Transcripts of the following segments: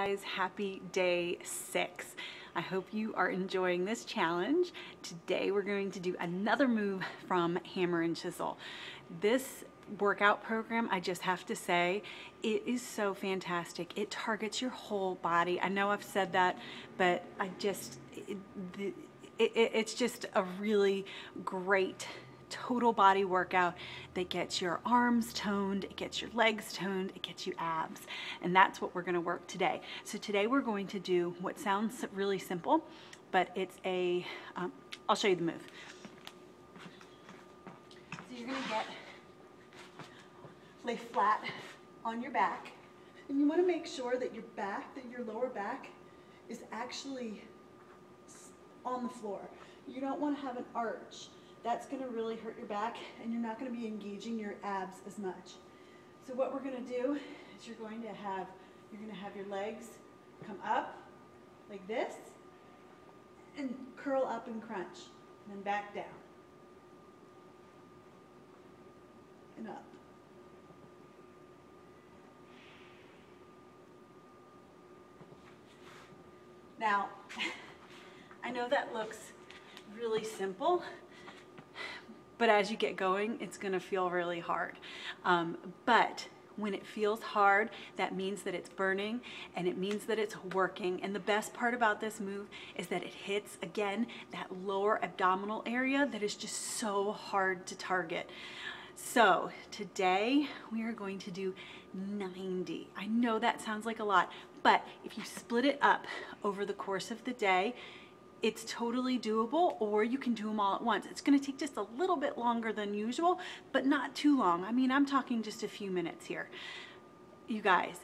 guys, happy day six. I hope you are enjoying this challenge. Today we're going to do another move from Hammer and Chisel. This workout program, I just have to say, it is so fantastic. It targets your whole body. I know I've said that, but I just, it, it, it's just a really great total body workout that gets your arms toned, it gets your legs toned, it gets you abs. And that's what we're gonna work today. So today we're going to do what sounds really simple, but it's a. will um, show you the move. So you're gonna get, lay flat on your back. And you wanna make sure that your back, that your lower back is actually on the floor. You don't wanna have an arch that's going to really hurt your back and you're not going to be engaging your abs as much. So what we're going to do is you're going to have, you're going to have your legs come up like this and curl up and crunch and then back down and up. Now, I know that looks really simple, but as you get going, it's gonna feel really hard. Um, but when it feels hard, that means that it's burning and it means that it's working. And the best part about this move is that it hits, again, that lower abdominal area that is just so hard to target. So today we are going to do 90. I know that sounds like a lot, but if you split it up over the course of the day, it's totally doable or you can do them all at once. It's gonna take just a little bit longer than usual, but not too long. I mean, I'm talking just a few minutes here. You guys,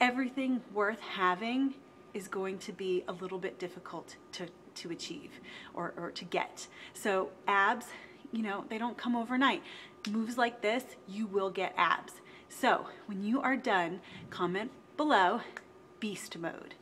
everything worth having is going to be a little bit difficult to, to achieve or, or to get. So abs, you know, they don't come overnight. Moves like this, you will get abs. So when you are done, comment below, beast mode.